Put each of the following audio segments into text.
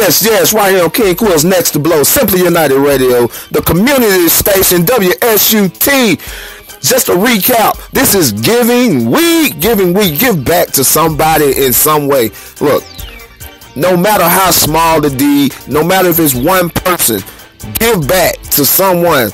Yes, yes, right here on King Quill's Next to Blow, Simply United Radio, the community station, WSUT. Just a recap, this is Giving Week. Giving Week, give back to somebody in some way. Look, no matter how small the deed, no matter if it's one person, give back to someone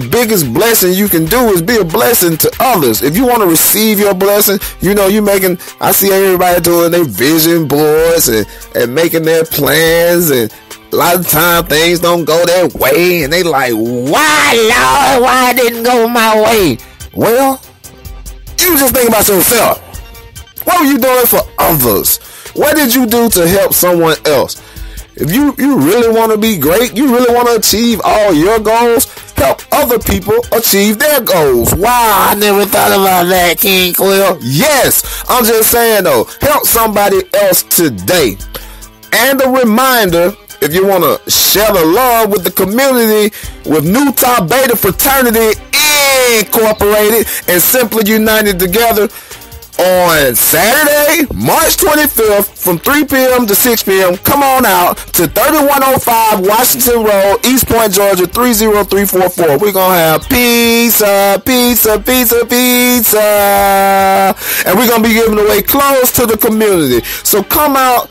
the biggest blessing you can do is be a blessing to others. If you want to receive your blessing, you know, you making, I see everybody doing their vision boards and, and making their plans and a lot of time things don't go their way and they like, why Lord, why didn't go my way? Well, you just think about yourself. What were you doing for others? What did you do to help someone else? If you, you really want to be great, you really want to achieve all your goals, help other people achieve their goals. Wow, I never thought about that, King Quill. Yes, I'm just saying though, help somebody else today. And a reminder, if you want to share the love with the community with Nu Tau Beta Fraternity Incorporated and Simply United Together, on Saturday, March 25th from 3 p.m. to 6 p.m. Come on out to 3105 Washington Road, East Point, Georgia 30344. We're going to have pizza, pizza, pizza, pizza. And we're going to be giving away clothes to the community. So come out,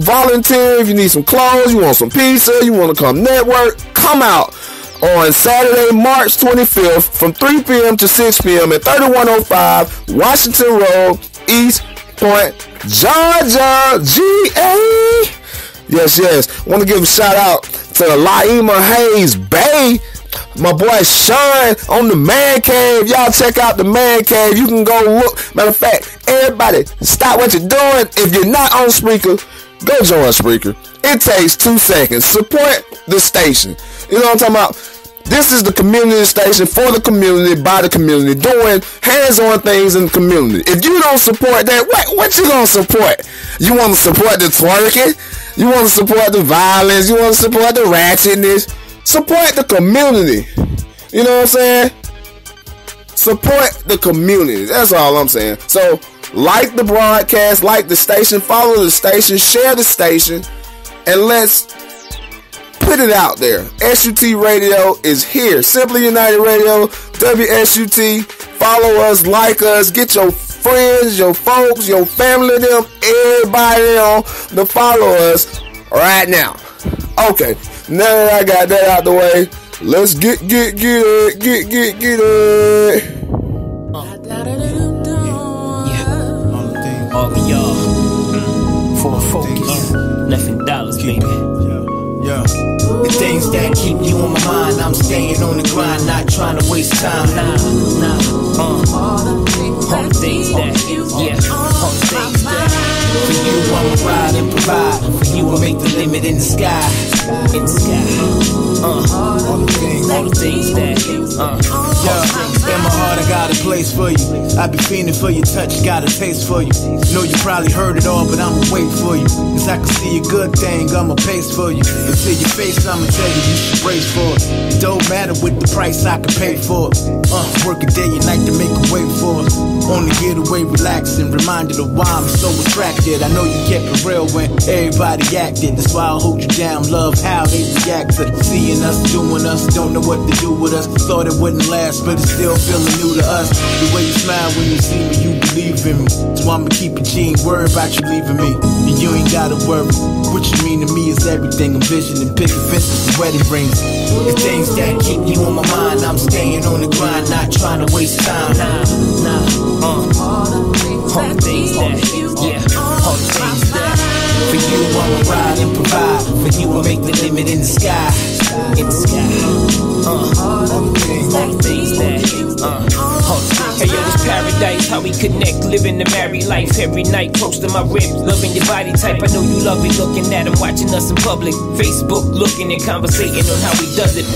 volunteer if you need some clothes, you want some pizza, you want to come network, come out on Saturday, March 25th from 3 p.m. to 6 p.m. at 3105 Washington Road, East Point, Georgia, GA. Yes, yes. Want to give a shout out to Laima Hayes Bay. My boy Sean on the Man Cave. Y'all check out the Man Cave. You can go look. Matter of fact, everybody, stop what you're doing. If you're not on Spreaker, go join Spreaker. It takes two seconds. Support the station. You know what I'm talking about? This is the community station for the community, by the community, doing hands-on things in the community. If you don't support that, what what you gonna support? You want to support the twerking? You want to support the violence? You want to support the ratchetness? Support the community. You know what I'm saying? Support the community. That's all I'm saying. So like the broadcast, like the station, follow the station, share the station, and let's put it out there. SUT Radio is here. Simply United Radio, WSUT. Follow us, like us, get your friends, your folks, your family, them, everybody on to follow us right now. Okay, now that I got that out the way, let's get get get it, get get get it. Yeah, all of y'all, for focus, nothing dollars, baby. Things that keep you on my mind, I'm staying on the grind, not trying to waste time. Nah, nah, uh. All the things that, yeah, all the things that. For you, I'ma ride and provide. You, I make the limit in the sky, in the sky. Uh, all the things, all the things that, uh. Yeah, in my heart, I got a place for you. I be feeling for your touch, got a taste for you. Know you probably heard it all, but I'ma wait for you. Cause I can see a good thing, I'ma pace for you. And to your face, I'ma tell you, you should brace for it. It don't matter with the price I can pay for it. Uh, work a day and night to make a way for it. On the getaway, relaxing, reminded of why I'm so attracted. I know you kept it real when everybody acted. That's why I hold you down, love how they react to seeing us, doing us. Don't know what to do with us. Thought it wouldn't last, but it's still feeling new to us. The way you smile when you see me, you believe in me. So I'ma keep it G, ain't worried about you leaving me. And you ain't gotta worry. What you mean to me is everything. I'm visioning, picking fences and wedding rings. The things that keep you on my mind, I'm staying on the grind, not trying to waste time. Nah, nah, uh. All the things that, yeah, all the things that. For you, I'ma ride and provide. For you, I make the limit in the sky, in the sky. Uh, all the things, that, uh, all the. Hey yo, this paradise. How we connect, living the married life every night. Close to my ribs, loving your body type. I know you love it. Looking at him, watching us in public. Facebook, looking and conversating on how he does it.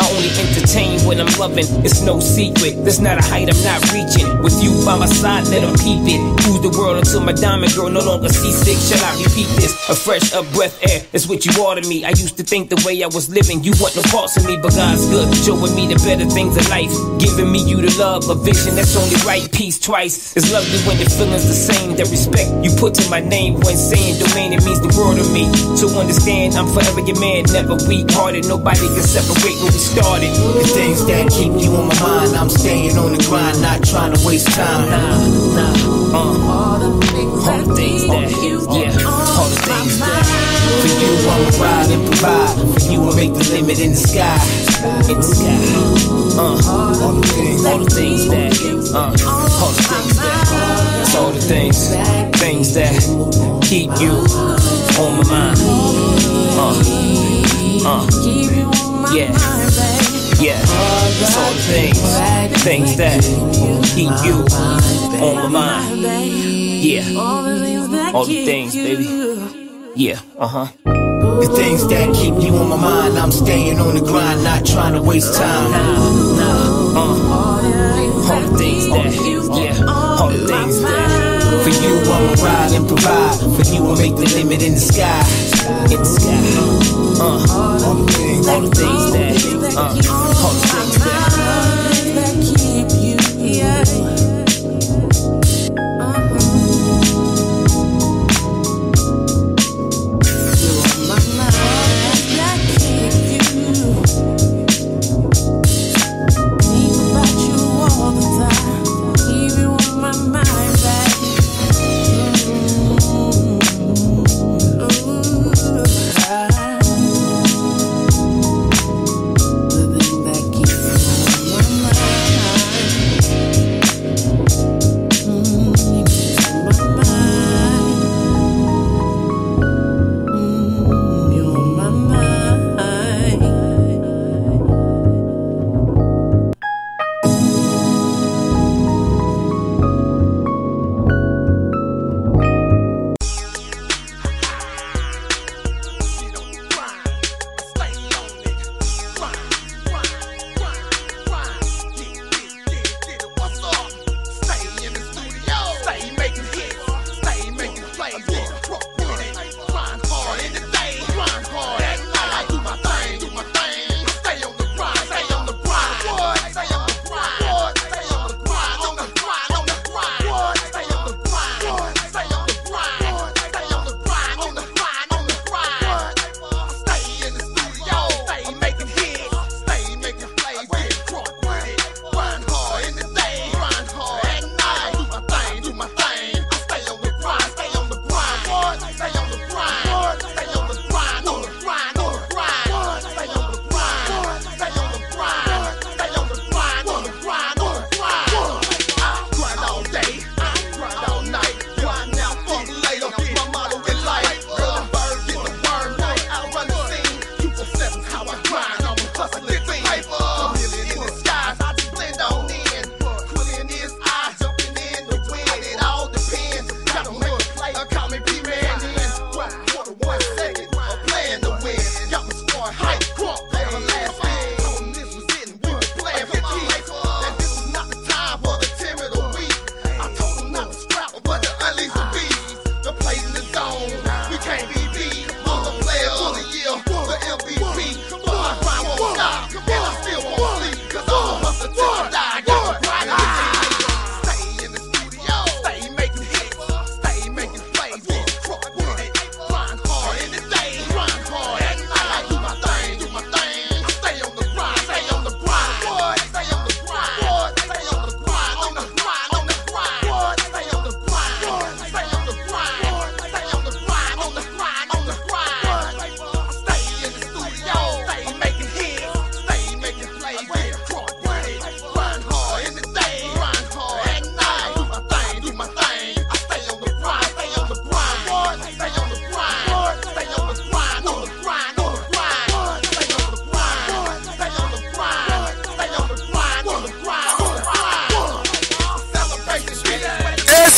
I only entertain when I'm loving. It's no secret. There's not a height I'm not reaching. With you by my side, let them peep it. Cruise the world until my diamond girl no longer seasick. Shall I repeat this? A fresh up breath air. That's what you are to me. I used to think the way I was living, you want no parts of me, but God's good. Showing me the better things of life. Giving me you the love, a vision that's only right. Peace twice. It's lovely when the feeling's the same. That respect you put to my name when saying domain, it means the world to me. To understand, I'm forever your man, never weak hearted. Nobody can separate when we started. The things that keep you on my mind, I'm staying on the grind, not trying to waste time. Nah, nah, uh. All the things all the things that, yeah, all the things that. You, I'ma ride and provide. For you, I make the limit in the sky. In the sky. Uh, all the things, all the things that, uh, all the things that. It's all the things, things that keep you on my mind. Uh, uh, yeah. Yeah, it's all the things, things that keep you on my mind. Yeah, all the things, baby. Yeah, uh huh. The things that keep you on my mind, I'm staying on the grind, not trying to waste time. Nah, nah, uh, all the things that, yeah, all the things that. For you, I'ma ride and provide. For you, I'll make the limit in the sky. In the sky. Uh, all the things, all the things that, uh,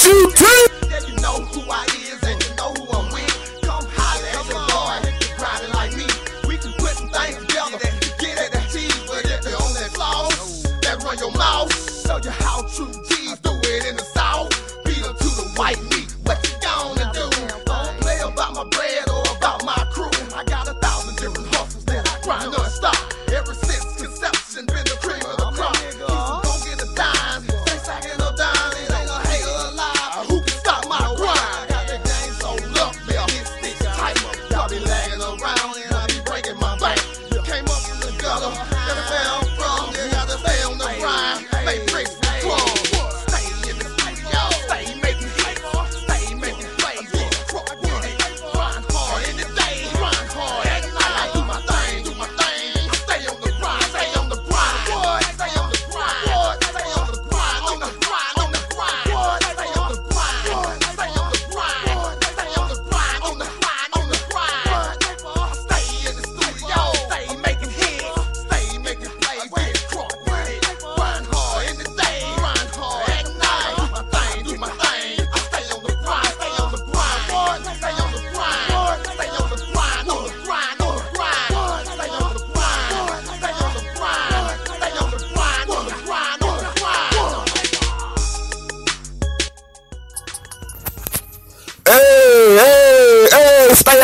two, three.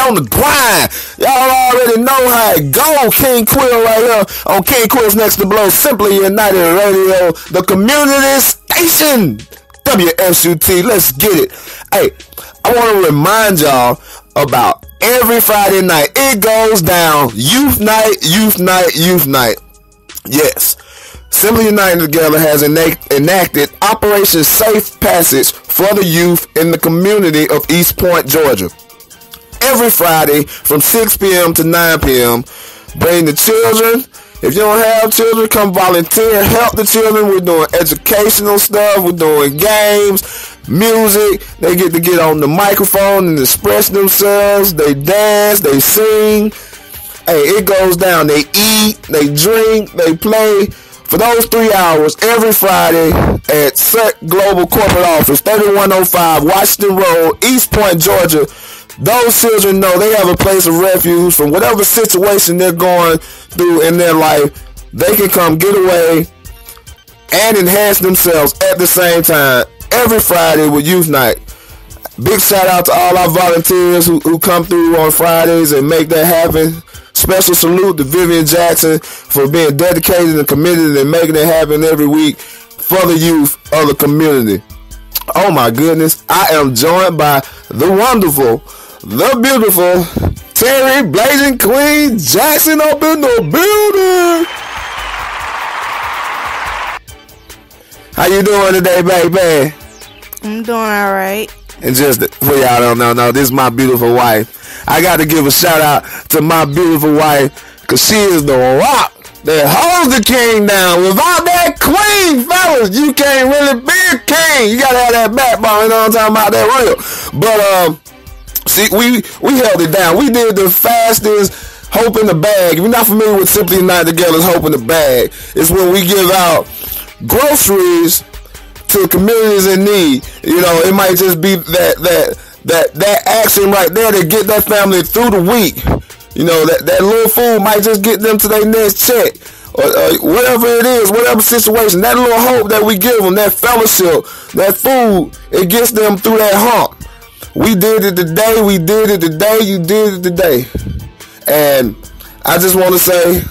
On the grind. Y'all already know how it go. King Quill right here on King Quill's Next to Blow. Simply United Radio, the community station. WSUT. Let's get it. Hey, I want to remind y'all about every Friday night. It goes down. Youth night, youth night, youth night. Yes. Simply United Together has enacted Operation Safe Passage for the youth in the community of East Point, Georgia every Friday from 6 p.m. to 9 p.m. Bring the children. If you don't have children, come volunteer. Help the children. We're doing educational stuff. We're doing games, music. They get to get on the microphone and express themselves. They dance. They sing. Hey, it goes down. They eat. They drink. They play for those three hours every Friday at SUT Global Corporate Office, 3105 Washington Road, East Point, Georgia. Those children know they have a place of refuge from whatever situation they're going through in their life. They can come get away and enhance themselves at the same time every Friday with Youth Night. Big shout out to all our volunteers who, who come through on Fridays and make that happen. Special salute to Vivian Jackson for being dedicated and committed and making it happen every week for the youth of the community. Oh my goodness, I am joined by the wonderful the beautiful Terry Blazing Queen Jackson up in the building. How you doing today, baby? I'm doing all right. And just for y'all don't know, no, this is my beautiful wife. I got to give a shout out to my beautiful wife because she is the rock that holds the king down. Without that queen, fellas, you can't really be a king. You gotta have that backbone. You know what I'm talking about? That real. But um, See, we we held it down. We did the fastest hope in the bag. If you're not familiar with Simply United Together's hope in the bag, it's when we give out groceries to communities in need. You know, it might just be that that that that action right there to get that family through the week. You know, that, that little food might just get them to their next check. Or, whatever it is, whatever situation, that little hope that we give them, that fellowship, that food, it gets them through that hump. We did it today. We did it today. You did it today. And I just want to say